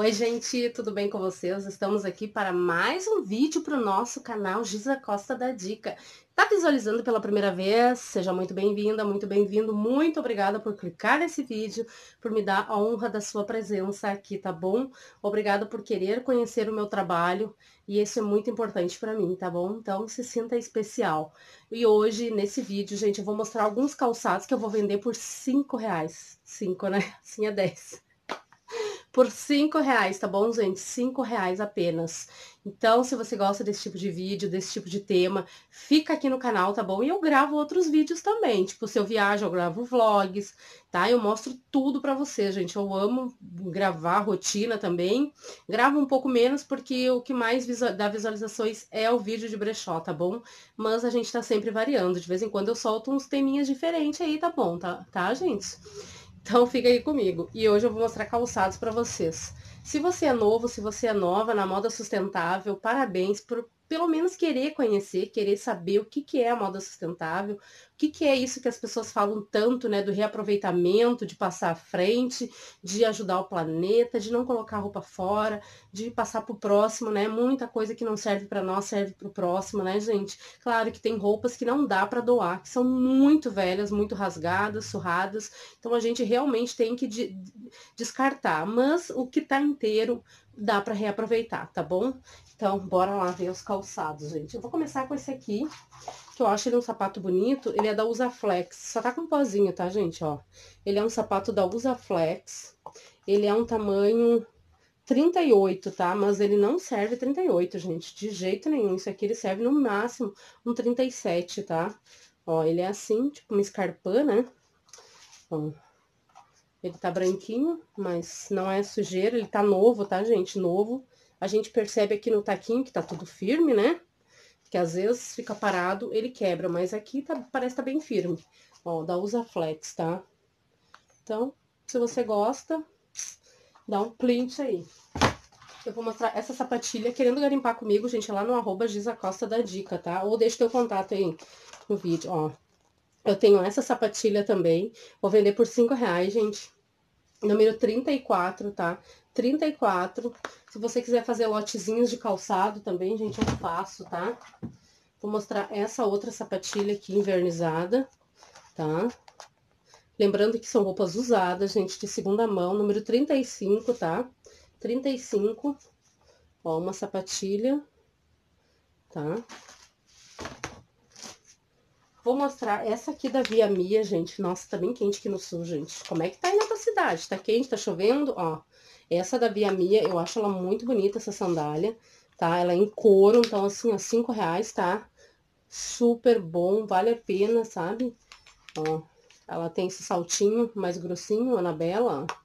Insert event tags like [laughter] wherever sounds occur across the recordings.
Oi, gente, tudo bem com vocês? Estamos aqui para mais um vídeo para o nosso canal Giza Costa da Dica. Tá visualizando pela primeira vez? Seja muito bem-vinda, muito bem-vindo. Muito obrigada por clicar nesse vídeo, por me dar a honra da sua presença aqui, tá bom? Obrigada por querer conhecer o meu trabalho e isso é muito importante para mim, tá bom? Então, se sinta especial. E hoje, nesse vídeo, gente, eu vou mostrar alguns calçados que eu vou vender por 5 reais. 5, né? Assim é 10 por cinco reais, tá bom, gente? Cinco reais apenas. Então, se você gosta desse tipo de vídeo, desse tipo de tema, fica aqui no canal, tá bom? E eu gravo outros vídeos também, tipo, se eu viajo, eu gravo vlogs, tá? Eu mostro tudo pra você, gente. Eu amo gravar rotina também. Gravo um pouco menos, porque o que mais dá visualizações é o vídeo de brechó, tá bom? Mas a gente tá sempre variando. De vez em quando eu solto uns teminhas diferentes aí, tá bom, tá, tá gente? Então fica aí comigo. E hoje eu vou mostrar calçados para vocês. Se você é novo, se você é nova na moda sustentável, parabéns por pelo menos querer conhecer, querer saber o que, que é a moda sustentável, que, que é isso que as pessoas falam tanto, né, do reaproveitamento, de passar à frente, de ajudar o planeta, de não colocar roupa fora, de passar para o próximo, né, muita coisa que não serve para nós serve para o próximo, né, gente? Claro que tem roupas que não dá para doar, que são muito velhas, muito rasgadas, surradas, então a gente realmente tem que de descartar, mas o que tá inteiro dá para reaproveitar, tá bom? Então, bora lá ver os calçados, gente. Eu vou começar com esse aqui, que eu acho ele um sapato bonito. Ele é da Usaflex. Só tá com pozinho, tá, gente? Ó, ele é um sapato da Usaflex. Ele é um tamanho 38, tá? Mas ele não serve 38, gente. De jeito nenhum. Isso aqui ele serve no máximo um 37, tá? Ó, ele é assim, tipo uma escarpã, né? Ó. Ele tá branquinho, mas não é sujeira. Ele tá novo, tá, gente? Novo. A gente percebe aqui no taquinho que tá tudo firme, né? Que às vezes fica parado, ele quebra, mas aqui tá, parece tá bem firme. Ó, da Usa Flex, tá? Então, se você gosta, dá um print aí. Eu vou mostrar essa sapatilha, querendo garimpar comigo, gente, lá no arroba Costa da Dica, tá? Ou deixa teu contato aí no vídeo, ó. Eu tenho essa sapatilha também, vou vender por 5 reais, gente. Número 34, tá? 34. Se você quiser fazer lotezinhos de calçado também, gente, eu faço, tá? Vou mostrar essa outra sapatilha aqui invernizada, tá? Lembrando que são roupas usadas, gente, de segunda mão, número 35, tá? 35. Ó, uma sapatilha, tá? Vou mostrar essa aqui da Via Mia, gente. Nossa, tá bem quente aqui no sul, gente. Como é que tá aí na tua cidade? Tá quente, tá chovendo? Ó, essa da Via Mia, eu acho ela muito bonita, essa sandália, tá? Ela é em couro, então assim, ó, cinco reais, tá? Super bom, vale a pena, sabe? Ó, ela tem esse saltinho mais grossinho, Anabela, ó.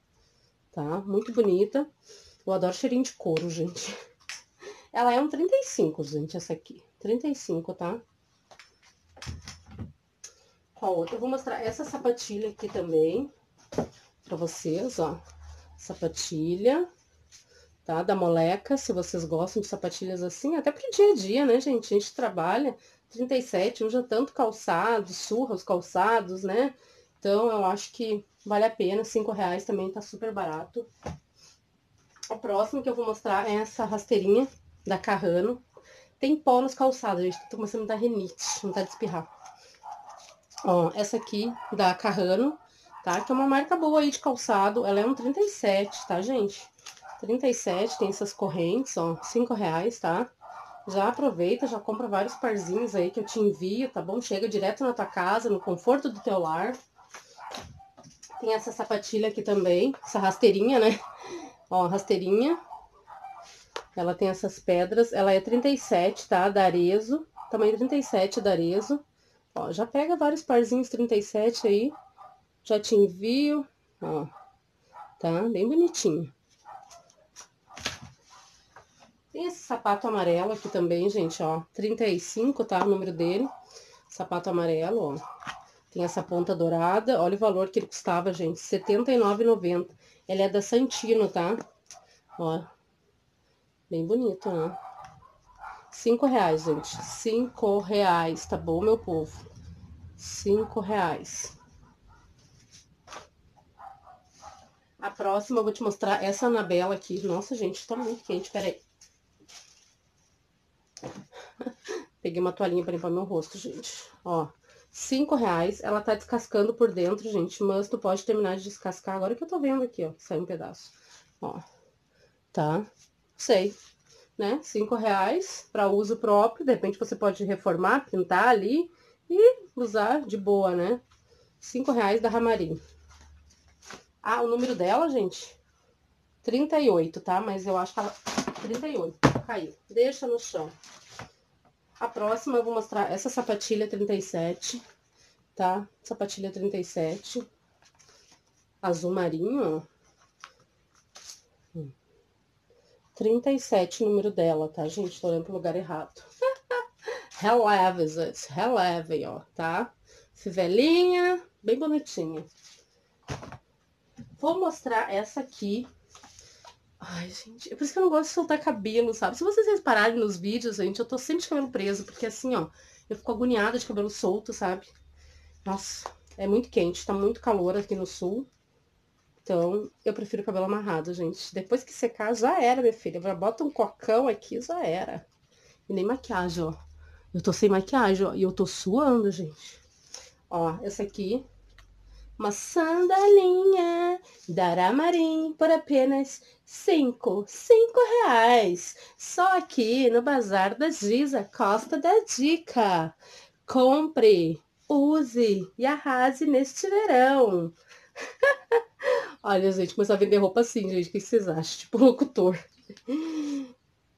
Tá? Muito bonita. Eu adoro cheirinho de couro, gente. Ela é um 35, gente, essa aqui. 35, tá? Qual outra? Eu vou mostrar essa sapatilha aqui também pra vocês, ó. Sapatilha, tá? Da Moleca, se vocês gostam de sapatilhas assim, até pro dia a dia, né, gente? A gente trabalha 37, usa tanto calçado, surra os calçados, né? Então, eu acho que vale a pena, cinco reais também tá super barato. O próximo que eu vou mostrar é essa rasteirinha da Carrano. Tem pó nos calçados, gente. Tô começando a dar renite, não tá de espirrar. Ó, essa aqui da Carrano, tá? Que é uma marca boa aí de calçado. Ela é um 37, tá, gente? 37, tem essas correntes, ó, 5 reais, tá? Já aproveita, já compra vários parzinhos aí que eu te envio, tá bom? Chega direto na tua casa, no conforto do teu lar. Tem essa sapatilha aqui também, essa rasteirinha, né? Ó, rasteirinha. Ela tem essas pedras, ela é 37, tá? Da Arezo, tamanho 37 da Arezo. Ó, já pega vários parzinhos 37 aí. Já te envio, ó. Tá? Bem bonitinho. Tem esse sapato amarelo aqui também, gente, ó. 35, tá? O número dele. Sapato amarelo, ó. Tem essa ponta dourada. Olha o valor que ele custava, gente. R$ 79,90. Ele é da Santino, tá? Ó. Bem bonito, né? Cinco reais, gente. Cinco reais, tá bom, meu povo? Cinco reais. A próxima eu vou te mostrar essa Anabela aqui. Nossa, gente, tá muito quente, peraí. [laughs] Peguei uma toalhinha pra limpar meu rosto, gente. Ó, cinco reais. Ela tá descascando por dentro, gente, mas tu pode terminar de descascar agora que eu tô vendo aqui, ó, saiu um pedaço. Ó, tá? Sei, né? Cinco reais para uso próprio. De repente você pode reformar, pintar ali e usar de boa, né? Cinco reais da Ramarim. Ah, o número dela, gente, 38, tá? Mas eu acho que ela... 38, caiu. Deixa no chão. A próxima eu vou mostrar essa sapatilha 37, tá? Sapatilha 37. Azul marinho, ó. 37 o número dela, tá, gente? Tô olhando pro lugar errado. releve, gente. Releve, ó, tá? Fivelinha, bem bonitinha. Vou mostrar essa aqui. Ai, gente, é por isso que eu não gosto de soltar cabelo, sabe? Se vocês repararem nos vídeos, gente, eu tô sempre de cabelo preso, porque assim, ó, eu fico agoniada de cabelo solto, sabe? Nossa, é muito quente, tá muito calor aqui no sul. Então, eu prefiro cabelo amarrado, gente. Depois que secar, já era, minha filha. Bota um cocão aqui, já era. E nem maquiagem, ó. Eu tô sem maquiagem, ó. E eu tô suando, gente. Ó, essa aqui. Uma sandalinha da Aramarim por apenas cinco, cinco reais. Só aqui no Bazar da Giza Costa da Dica. Compre, use e arrase neste verão. [laughs] Olha, gente, começou a vender roupa assim, gente. O que vocês acham? Tipo locutor.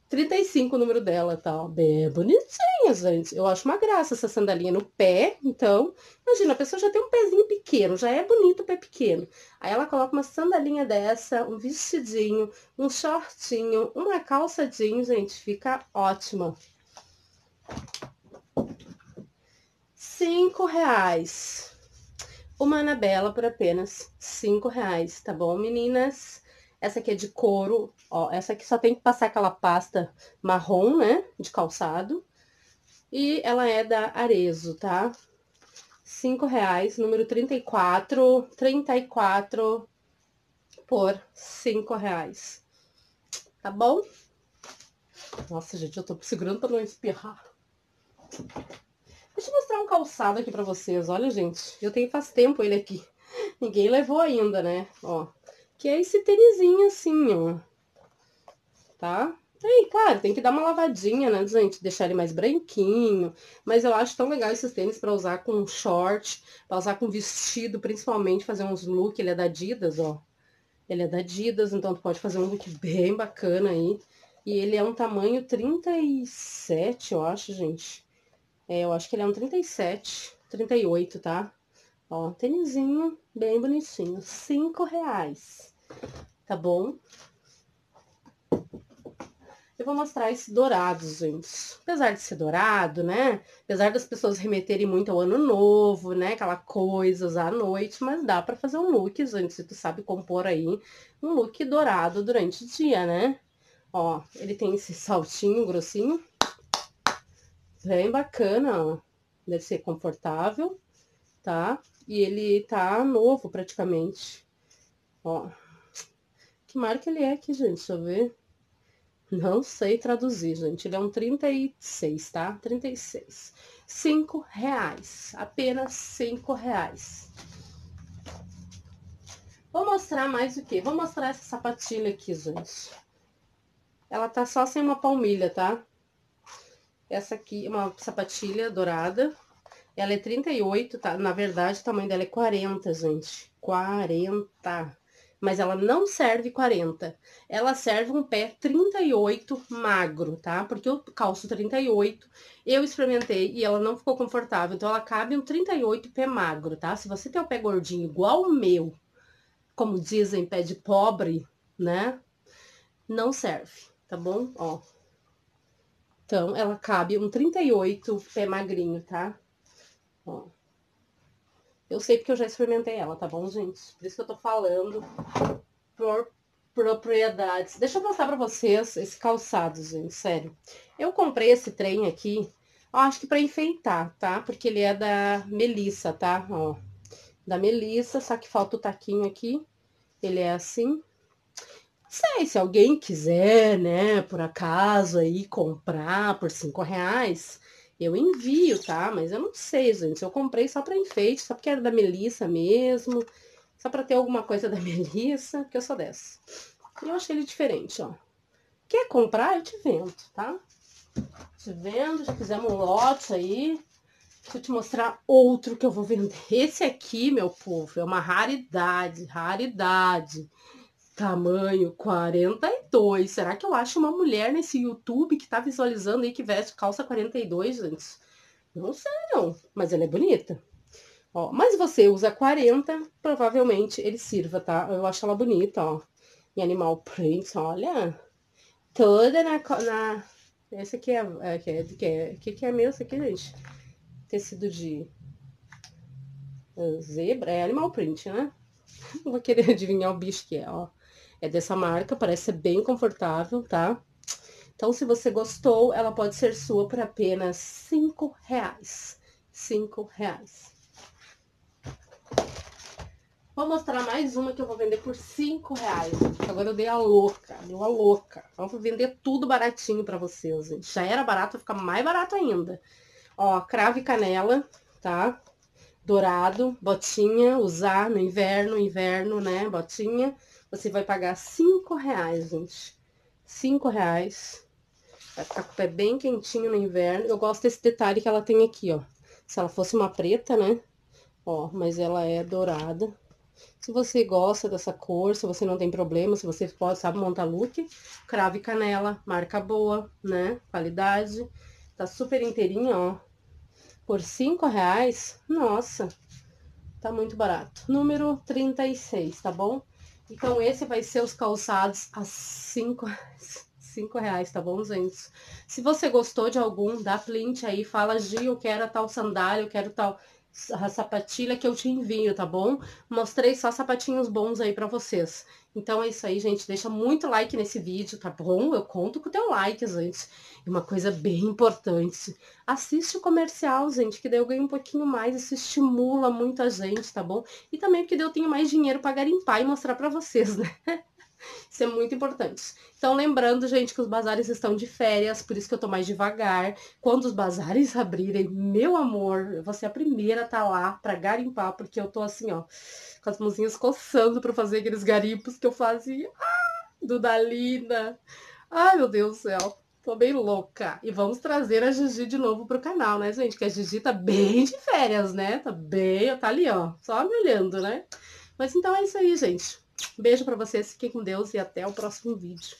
35 o número dela, tá? Bem bonitinha, gente. Eu acho uma graça essa sandalinha no pé. Então, imagina, a pessoa já tem um pezinho pequeno, já é bonito o pé pequeno. Aí ela coloca uma sandalinha dessa, um vestidinho, um shortinho, uma calça gente. Fica ótima. Cinco reais uma Anabela por apenas cinco reais, tá bom, meninas? Essa aqui é de couro, ó, essa aqui só tem que passar aquela pasta marrom, né, de calçado. E ela é da Arezo, tá? Cinco reais, número 34, 34 por cinco reais. Tá bom? Nossa, gente, eu tô segurando pra não espirrar. Deixa eu mostrar um calçado aqui pra vocês. Olha, gente, eu tenho faz tempo ele aqui. Ninguém levou ainda, né? Ó, que é esse tênisinho assim, ó. Tá? Aí, claro, tem que dar uma lavadinha, né, gente? Deixar ele mais branquinho. Mas eu acho tão legal esses tênis pra usar com short, pra usar com vestido, principalmente fazer uns look. Ele é da Adidas, ó. Ele é da Adidas, então tu pode fazer um look bem bacana aí. E ele é um tamanho 37, eu acho, gente. É, eu acho que ele é um 37, 38, tá? Ó, tênisinho bem bonitinho. Cinco reais, tá bom? Eu vou mostrar esse dourado, gente. Apesar de ser dourado, né? Apesar das pessoas remeterem muito ao ano novo, né? Aquela coisa, usar à noite, mas dá pra fazer um look, gente, se tu sabe compor aí um look dourado durante o dia, né? Ó, ele tem esse saltinho grossinho, Bem bacana, ó. Deve ser confortável, tá? E ele tá novo praticamente. Ó. Que marca ele é aqui, gente? Deixa eu ver. Não sei traduzir, gente. Ele é um 36, tá? 36. Cinco reais. Apenas cinco reais. Vou mostrar mais o que? Vou mostrar essa sapatilha aqui, gente. Ela tá só sem uma palmilha, tá? Essa aqui é uma sapatilha dourada. Ela é 38, tá? Na verdade, o tamanho dela é 40, gente. 40. Mas ela não serve 40. Ela serve um pé 38 magro, tá? Porque eu calço 38. Eu experimentei e ela não ficou confortável. Então, ela cabe um 38 pé magro, tá? Se você tem o pé gordinho igual o meu, como dizem, pé de pobre, né? Não serve, tá bom? Ó, então, ela cabe um 38 pé magrinho, tá? Ó. Eu sei porque eu já experimentei ela, tá bom, gente? Por isso que eu tô falando por propriedades. Deixa eu mostrar pra vocês esse calçado, gente, sério. Eu comprei esse trem aqui, ó, acho que pra enfeitar, tá? Porque ele é da Melissa, tá? Ó, da Melissa, só que falta o taquinho aqui. Ele é assim. Sei, se alguém quiser, né, por acaso aí comprar por cinco reais, eu envio, tá? Mas eu não sei, gente. Eu comprei só para enfeite, só porque era da Melissa mesmo. Só para ter alguma coisa [laughs] da Melissa, que eu sou dessa. E eu achei ele diferente, ó. Quer comprar? Eu te vendo, tá? Te vendo, já fizemos um lote aí. Deixa eu te mostrar outro que eu vou vender. Esse aqui, meu povo, é uma raridade, raridade. Tamanho 42. Será que eu acho uma mulher nesse YouTube que tá visualizando aí que veste calça 42, gente? Não sei não, mas ela é bonita. Ó, mas você usa 40, provavelmente ele sirva, tá? Eu acho ela bonita, ó. Em animal print, olha. Toda na... na... Esse aqui é... é, que, é, que, é que, que é meu, esse aqui, gente? Tecido de... Zebra, é animal print, né? [laughs] Não vou querer adivinhar o bicho que é, ó. É dessa marca, parece ser bem confortável, tá? Então, se você gostou, ela pode ser sua por apenas cinco reais. Cinco reais. Vou mostrar mais uma que eu vou vender por cinco reais. Agora eu dei a louca, deu a louca. Vamos vender tudo baratinho pra vocês, gente. Já era barato, vai ficar mais barato ainda. Ó, cravo e canela, tá? Dourado, botinha, usar no inverno, inverno, né? Botinha você vai pagar cinco reais, gente. Cinco reais. Vai ficar com o pé bem quentinho no inverno. Eu gosto desse detalhe que ela tem aqui, ó. Se ela fosse uma preta, né? Ó, mas ela é dourada. Se você gosta dessa cor, se você não tem problema, se você pode, sabe montar look, cravo e canela, marca boa, né? Qualidade. Tá super inteirinha, ó. Por cinco reais, nossa, tá muito barato. Número 36, tá bom? Então, esse vai ser os calçados a 5 cinco reais, tá bom, gente? Se você gostou de algum, dá print aí, fala, Gi, eu quero tal sandália, eu quero tal a sapatilha que eu te envio, tá bom? Mostrei só sapatinhos bons aí pra vocês. Então é isso aí, gente. Deixa muito like nesse vídeo, tá bom? Eu conto com o teu like, gente. E uma coisa bem importante. Assiste o comercial, gente, que daí eu ganho um pouquinho mais. Isso estimula muito a gente, tá bom? E também porque daí eu tenho mais dinheiro pra garimpar e mostrar pra vocês, né? [laughs] Isso é muito importante. Então, lembrando, gente, que os bazares estão de férias, por isso que eu tô mais devagar. Quando os bazares [laughs] abrirem, meu amor, vou ser a primeira a tá lá pra garimpar, porque eu tô assim, ó, com as mãozinhas coçando pra fazer aqueles garimpos que eu fazia. Ah, do Dalina. Ai, meu Deus do céu. Tô bem louca. E vamos trazer a Gigi de novo pro canal, né, gente? Que a Gigi tá bem de férias, né? Tá bem, tá ali, ó, só me olhando, né? Mas então é isso aí, gente. Beijo para vocês, fiquem com Deus e até o próximo vídeo.